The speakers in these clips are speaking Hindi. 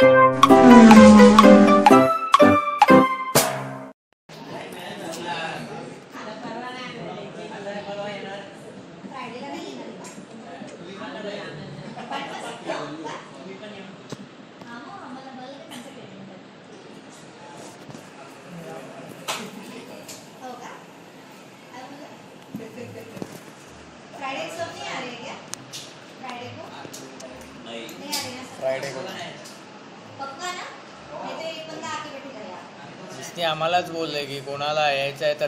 Música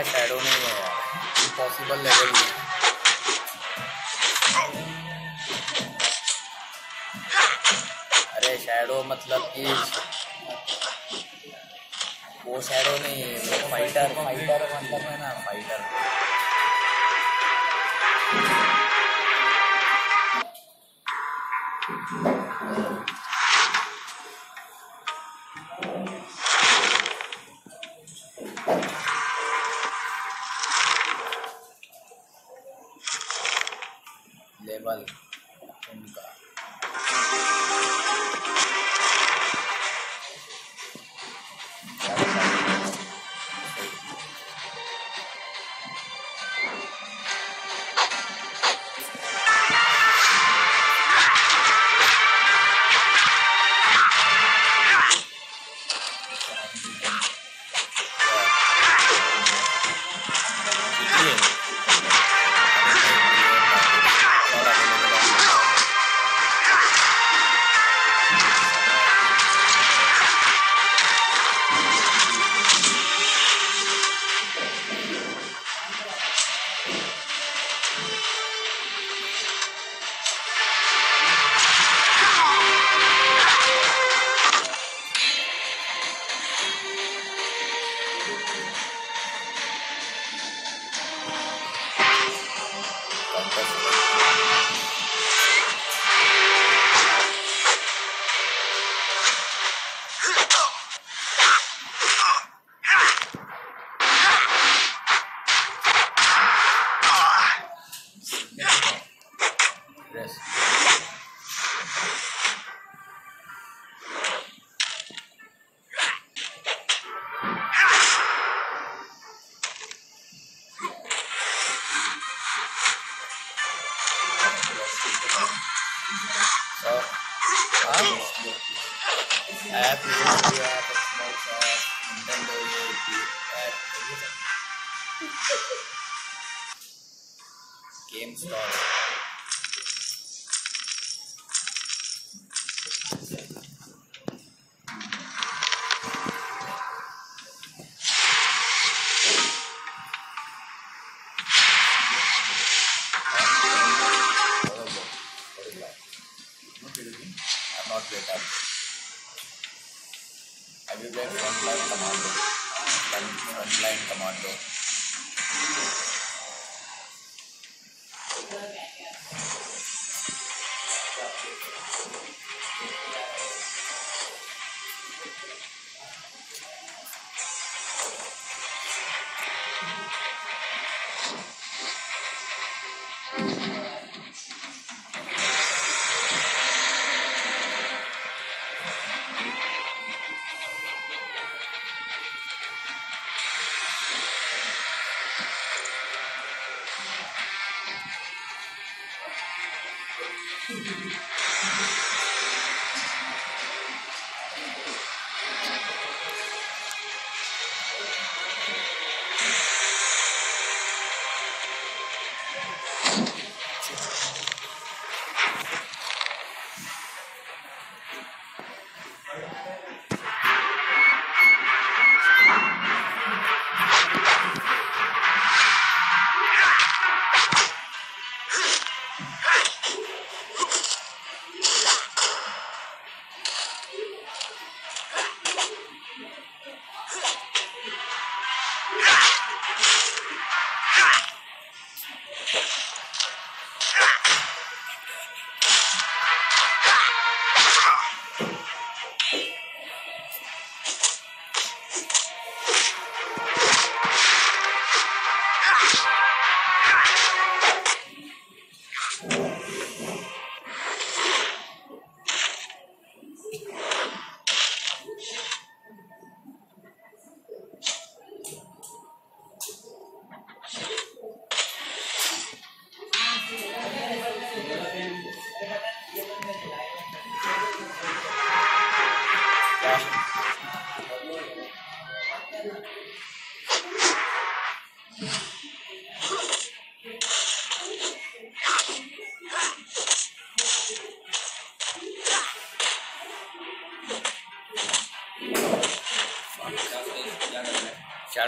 क्या शैडो नहीं है यार। इम्पॉसिबल लेवल ही है। अरे शैडो मतलब कि वो शैडो नहीं है, वो फाइटर फाइटर मतलब है ना fighter level game stall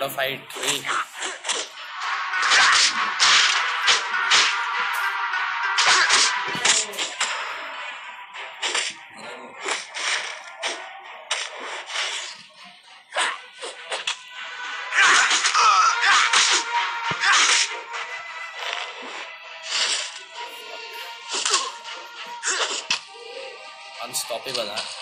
Shadow fight. Unstoppable, huh?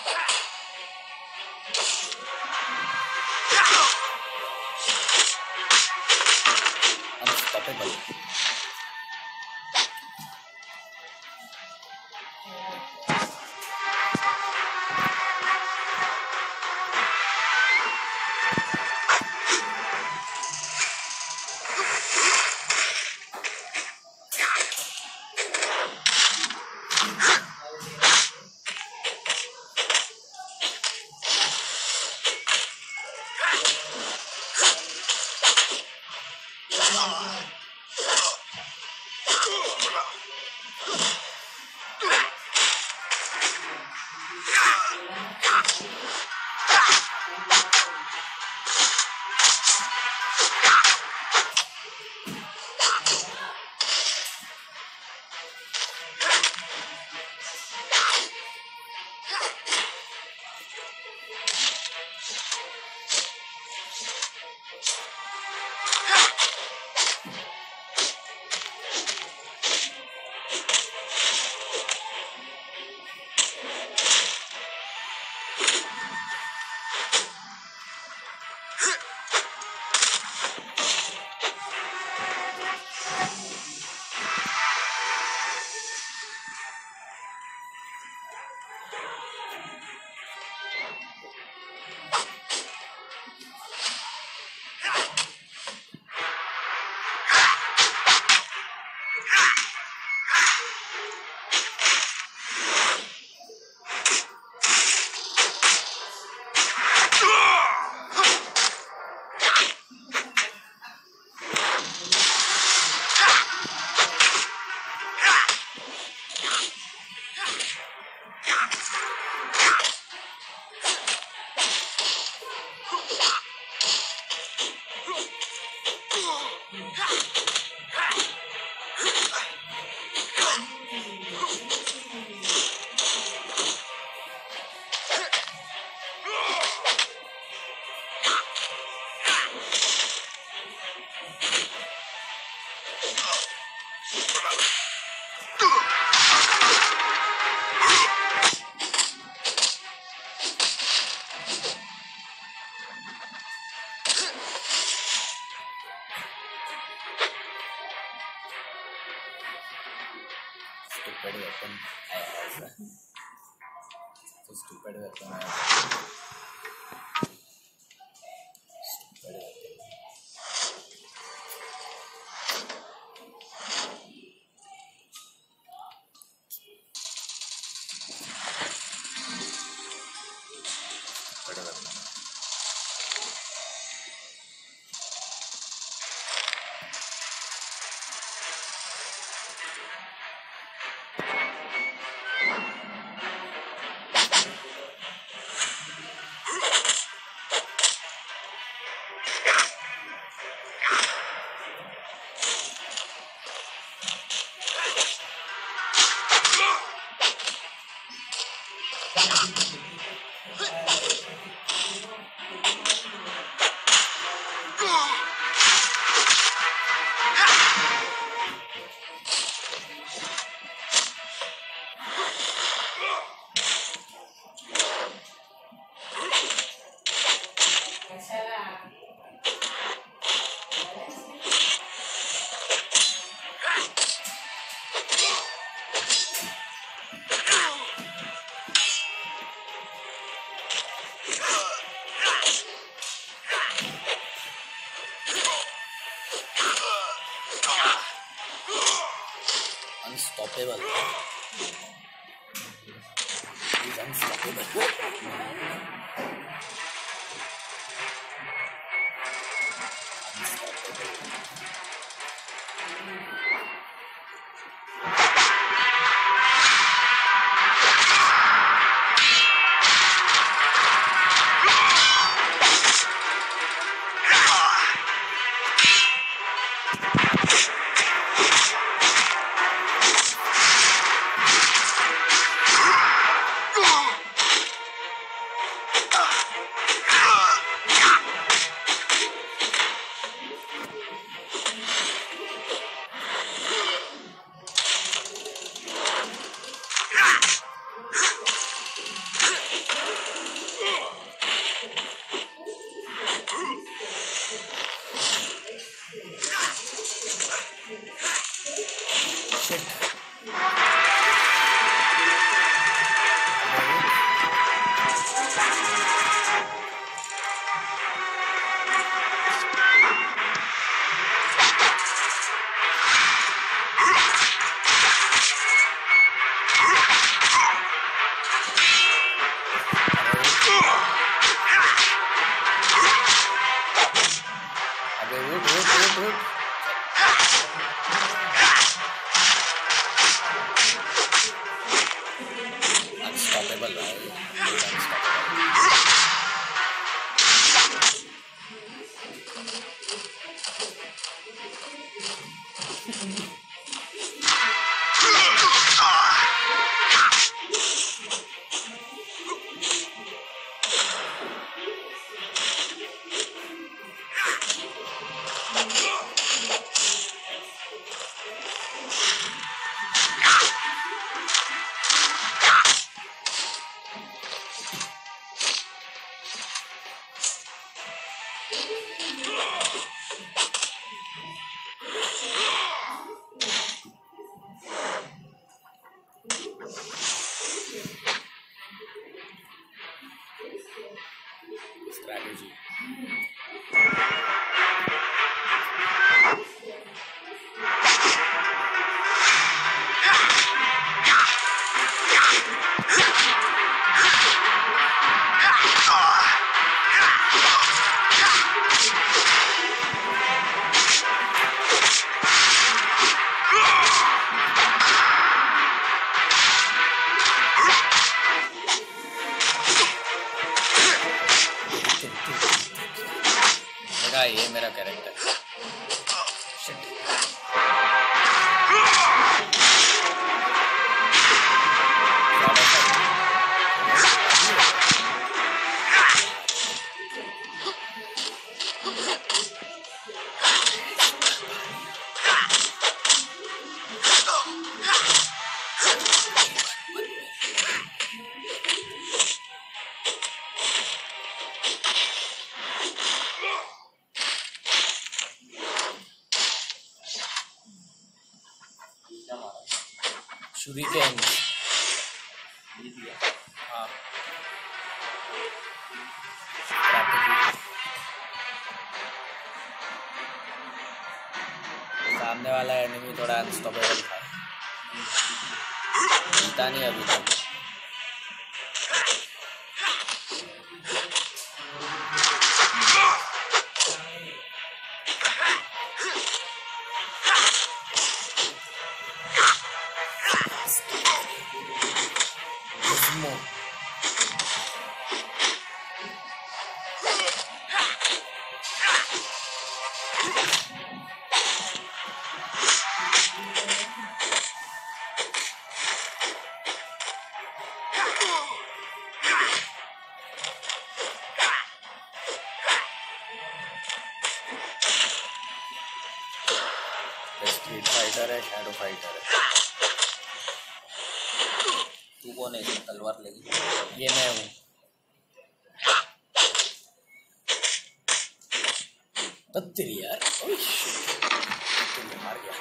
They were. Shuriken हाँ Strategy. सामने वाला एनिमी थोड़ा अनस्टॉपेबल था जीता नहीं अभी तक फाइटर है शैडो फाइटर है। तू कौन है? तलवार लेगी ये मैं हूँ। तेरी यार। हार गया।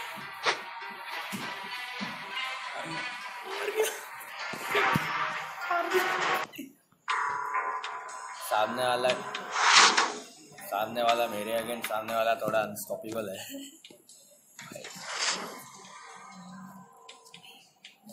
सामने वाला सामने वाला मेरे अगेंस्ट सामने वाला थोड़ा अनस्टॉपेबल है।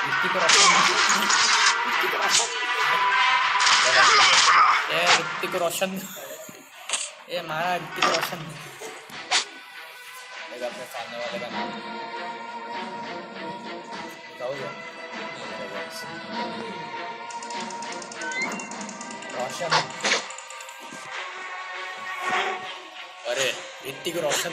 रोशन रोशन ऋतिक रोशन ऋतिक रोशन ए ऋतिक रोशन ए मारा ऋतिक रोशन एक अपने सामने वाले का नाम बताओगे रोशन अरे ऋतिक रोशन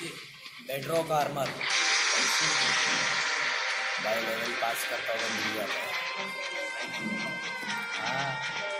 बेड्रो आर्मर। बाई लेवल पास करता हुआ मिल जाता है हाँ।